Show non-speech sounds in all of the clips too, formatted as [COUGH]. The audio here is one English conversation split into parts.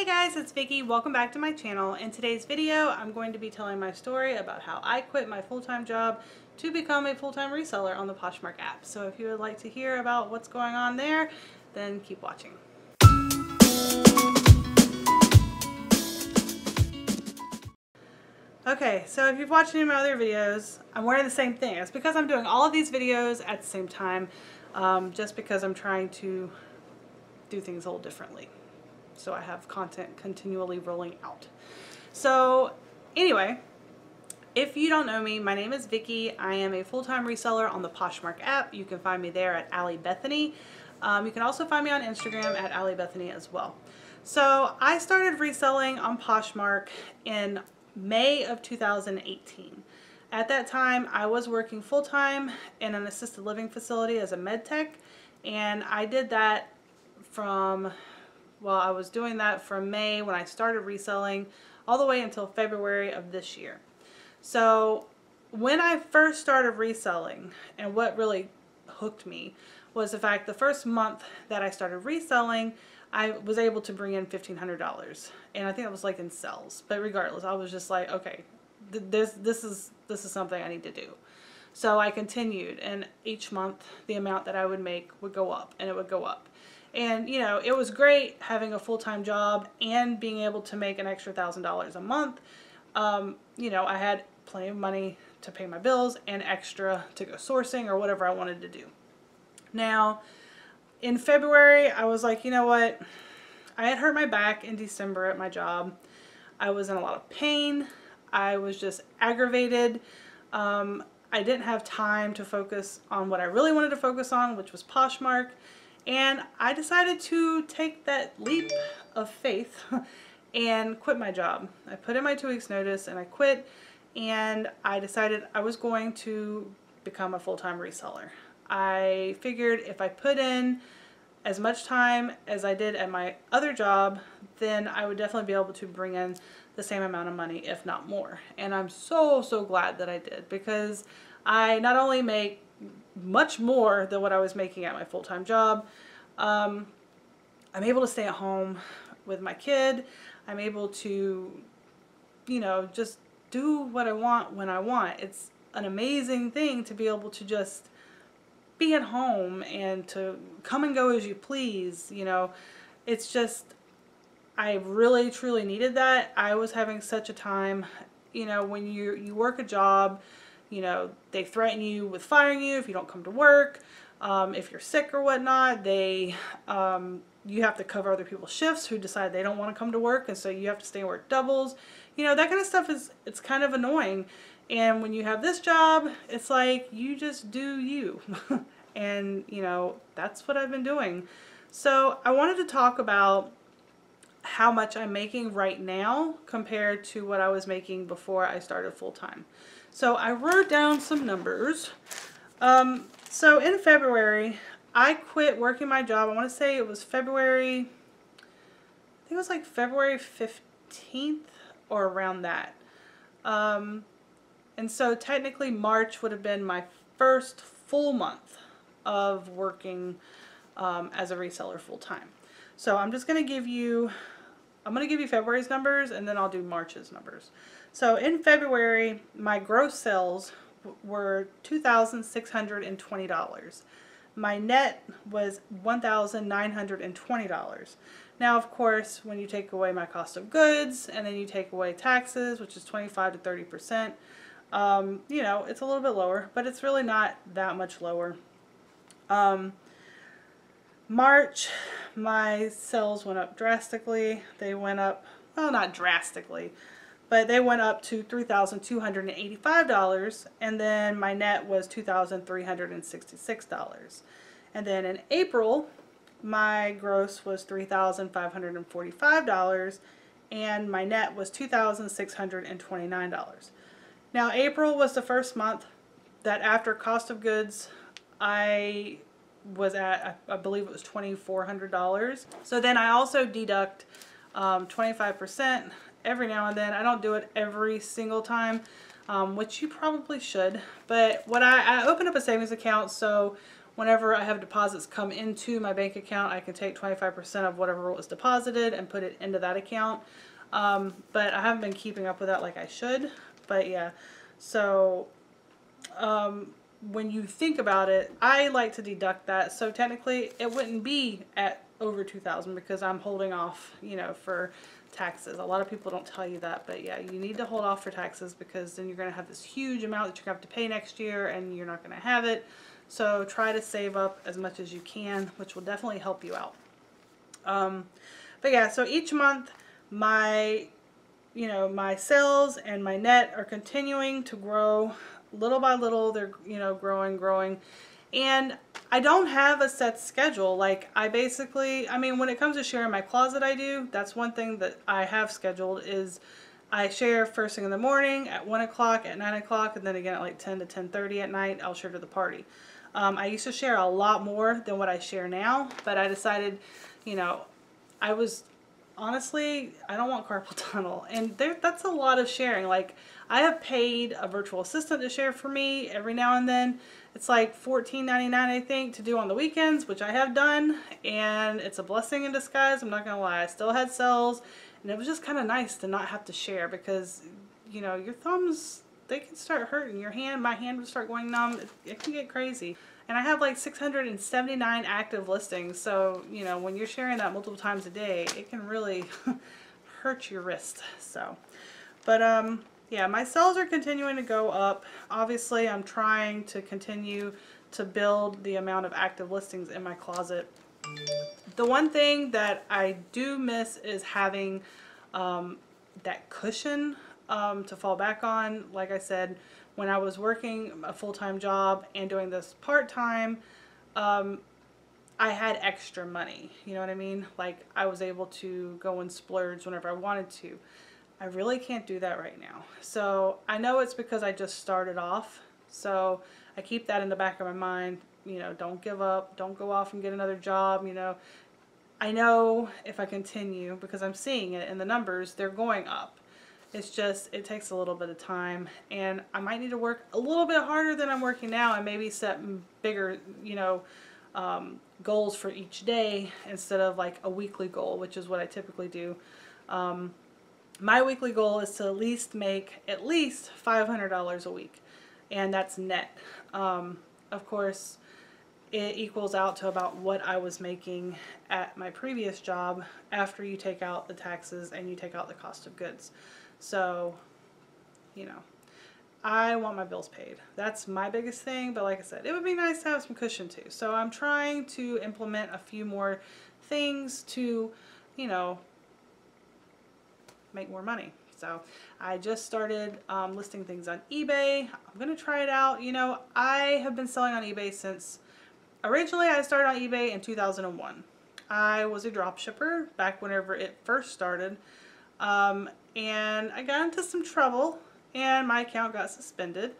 Hey guys, it's Vicki. Welcome back to my channel. In today's video, I'm going to be telling my story about how I quit my full-time job to become a full-time reseller on the Poshmark app. So if you would like to hear about what's going on there, then keep watching. Okay, so if you've watched any of my other videos, I'm wearing the same thing. It's because I'm doing all of these videos at the same time, um, just because I'm trying to do things a little differently so I have content continually rolling out. So anyway, if you don't know me, my name is Vicki. I am a full-time reseller on the Poshmark app. You can find me there at Ally Bethany. Um, you can also find me on Instagram at Ally Bethany as well. So I started reselling on Poshmark in May of 2018. At that time, I was working full-time in an assisted living facility as a med tech, and I did that from well, I was doing that from May when I started reselling all the way until February of this year. So when I first started reselling and what really hooked me was the fact the first month that I started reselling, I was able to bring in $1,500 and I think it was like in sales, but regardless, I was just like, okay, th this, this is, this is something I need to do. So I continued and each month the amount that I would make would go up and it would go up. And, you know, it was great having a full-time job and being able to make an extra thousand dollars a month. Um, you know, I had plenty of money to pay my bills and extra to go sourcing or whatever I wanted to do. Now, in February, I was like, you know what? I had hurt my back in December at my job. I was in a lot of pain. I was just aggravated. Um, I didn't have time to focus on what I really wanted to focus on, which was Poshmark. And I decided to take that leap of faith [LAUGHS] and quit my job. I put in my two weeks notice and I quit and I decided I was going to become a full-time reseller. I figured if I put in as much time as I did at my other job, then I would definitely be able to bring in the same amount of money, if not more. And I'm so, so glad that I did because I not only make much more than what I was making at my full-time job. Um, I'm able to stay at home with my kid. I'm able to, you know, just do what I want when I want. It's an amazing thing to be able to just be at home and to come and go as you please, you know. It's just, I really truly needed that. I was having such a time, you know, when you, you work a job, you know, they threaten you with firing you if you don't come to work. Um, if you're sick or whatnot, they, um, you have to cover other people's shifts who decide they don't want to come to work and so you have to stay and work doubles. You know, that kind of stuff is, it's kind of annoying. And when you have this job, it's like you just do you. [LAUGHS] and, you know, that's what I've been doing. So I wanted to talk about how much I'm making right now compared to what I was making before I started full time. So I wrote down some numbers. Um, so in February, I quit working my job. I want to say it was February, I think it was like February 15th or around that. Um, and so technically March would have been my first full month of working um, as a reseller full time. So I'm just going to give you, I'm going to give you February's numbers and then I'll do March's numbers. So in February, my gross sales were $2,620. My net was $1,920. Now, of course, when you take away my cost of goods and then you take away taxes, which is 25 to 30%, um, you know, it's a little bit lower, but it's really not that much lower. Um, March, my sales went up drastically. They went up, well, not drastically, but they went up to $3,285 and then my net was $2,366. And then in April, my gross was $3,545 and my net was $2,629. Now April was the first month that after cost of goods I was at, I believe it was $2,400. So then I also deduct 25% um, every now and then. I don't do it every single time, um, which you probably should. But what I, I open up a savings account so whenever I have deposits come into my bank account, I can take 25% of whatever was deposited and put it into that account. Um, but I haven't been keeping up with that like I should. But yeah, so um, when you think about it, I like to deduct that. So technically it wouldn't be at over 2000 because I'm holding off, you know, for taxes. A lot of people don't tell you that, but yeah, you need to hold off for taxes because then you're going to have this huge amount that you're going to have to pay next year and you're not going to have it. So try to save up as much as you can, which will definitely help you out. Um, but yeah, so each month my, you know, my sales and my net are continuing to grow little by little. They're, you know, growing, growing. And I don't have a set schedule. Like I basically, I mean, when it comes to sharing my closet, I do. That's one thing that I have scheduled is I share first thing in the morning at 1 o'clock, at 9 o'clock, and then again at like 10 to 10.30 at night, I'll share to the party. Um, I used to share a lot more than what I share now, but I decided, you know, I was honestly, I don't want carpal [LAUGHS] tunnel. And there, that's a lot of sharing. Like, I have paid a virtual assistant to share for me every now and then. It's like $14.99, I think, to do on the weekends, which I have done. And it's a blessing in disguise. I'm not going to lie. I still had cells. And it was just kind of nice to not have to share because, you know, your thumbs they can start hurting. Your hand, my hand would start going numb. It, it can get crazy. And I have like 679 active listings. So, you know, when you're sharing that multiple times a day, it can really [LAUGHS] hurt your wrist. So, but, um, yeah, my sales are continuing to go up. Obviously, I'm trying to continue to build the amount of active listings in my closet. The one thing that I do miss is having um, that cushion um, to fall back on. Like I said, when I was working a full-time job and doing this part-time, um, I had extra money. You know what I mean? Like I was able to go and splurge whenever I wanted to. I really can't do that right now. So I know it's because I just started off. So I keep that in the back of my mind. You know, don't give up. Don't go off and get another job. You know, I know if I continue, because I'm seeing it in the numbers, they're going up. It's just, it takes a little bit of time and I might need to work a little bit harder than I'm working now and maybe set bigger, you know, um, goals for each day instead of like a weekly goal, which is what I typically do. Um, my weekly goal is to at least make at least $500 a week and that's net. Um, of course, it equals out to about what I was making at my previous job after you take out the taxes and you take out the cost of goods. So, you know, I want my bills paid. That's my biggest thing, but like I said, it would be nice to have some cushion too. So I'm trying to implement a few more things to, you know, make more money. So I just started um, listing things on eBay. I'm going to try it out. You know, I have been selling on eBay since, originally I started on eBay in 2001. I was a drop shipper back whenever it first started. Um, and I got into some trouble and my account got suspended.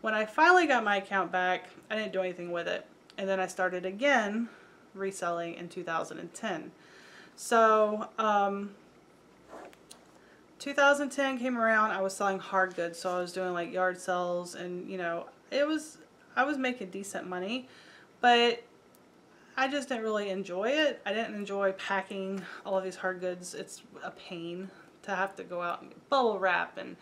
When I finally got my account back, I didn't do anything with it. And then I started again reselling in 2010. So, um, 2010 came around, I was selling hard goods. So I was doing like yard sales and, you know, it was, I was making decent money, but I just didn't really enjoy it. I didn't enjoy packing all of these hard goods. It's a pain to have to go out and get bubble wrap and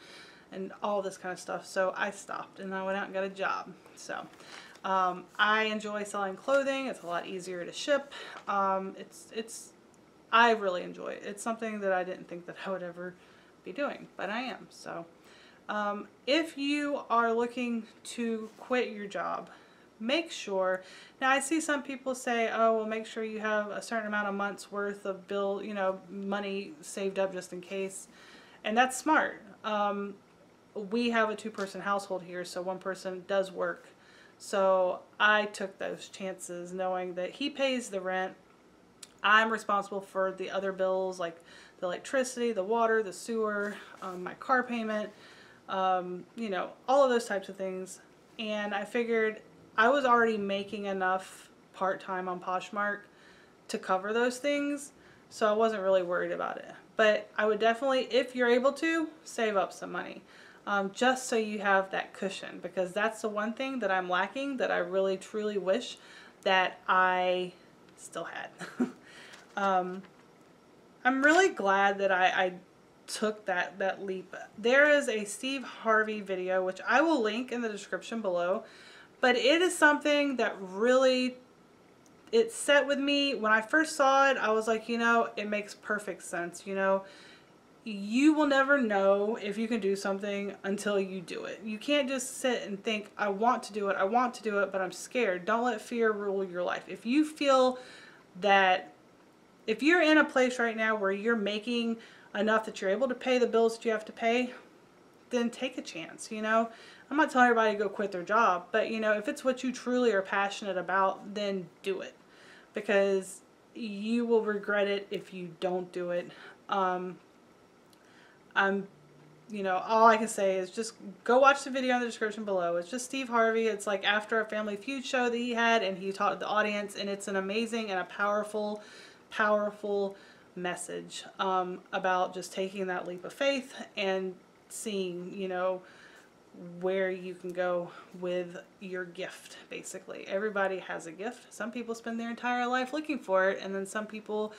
and all this kind of stuff. So I stopped and I went out and got a job. So um, I enjoy selling clothing. It's a lot easier to ship. Um, it's it's I really enjoy it. It's something that I didn't think that I would ever be doing, but I am. So um, if you are looking to quit your job, make sure. Now I see some people say oh well make sure you have a certain amount of months worth of bill you know money saved up just in case. And that's smart. Um, we have a two-person household here so one person does work. So I took those chances knowing that he pays the rent. I'm responsible for the other bills like the electricity the water the sewer um, my car payment um, you know all of those types of things. And I figured I was already making enough part-time on Poshmark to cover those things, so I wasn't really worried about it. But I would definitely, if you're able to, save up some money. Um, just so you have that cushion because that's the one thing that I'm lacking that I really truly wish that I still had. [LAUGHS] um, I'm really glad that I, I took that, that leap. There is a Steve Harvey video, which I will link in the description below, but it is something that really, it set with me. When I first saw it, I was like, you know, it makes perfect sense, you know. You will never know if you can do something until you do it. You can't just sit and think, I want to do it, I want to do it, but I'm scared. Don't let fear rule your life. If you feel that, if you're in a place right now where you're making enough that you're able to pay the bills that you have to pay, then take a chance, you know. I'm not telling everybody to go quit their job, but you know, if it's what you truly are passionate about, then do it. Because you will regret it if you don't do it. Um, I'm, you know, all I can say is just go watch the video in the description below. It's just Steve Harvey. It's like after a Family Feud show that he had, and he taught the audience, and it's an amazing and a powerful, powerful message um, about just taking that leap of faith and seeing, you know, where you can go with your gift, basically. Everybody has a gift. Some people spend their entire life looking for it, and then some people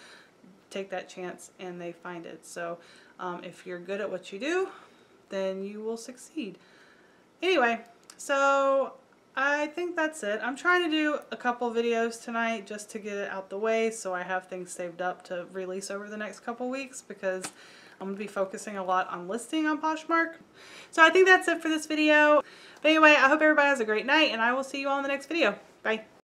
take that chance and they find it. So um, if you're good at what you do, then you will succeed. Anyway, so I think that's it. I'm trying to do a couple videos tonight just to get it out the way so I have things saved up to release over the next couple weeks because I'm going to be focusing a lot on listing on Poshmark. So I think that's it for this video. But anyway, I hope everybody has a great night and I will see you all in the next video. Bye.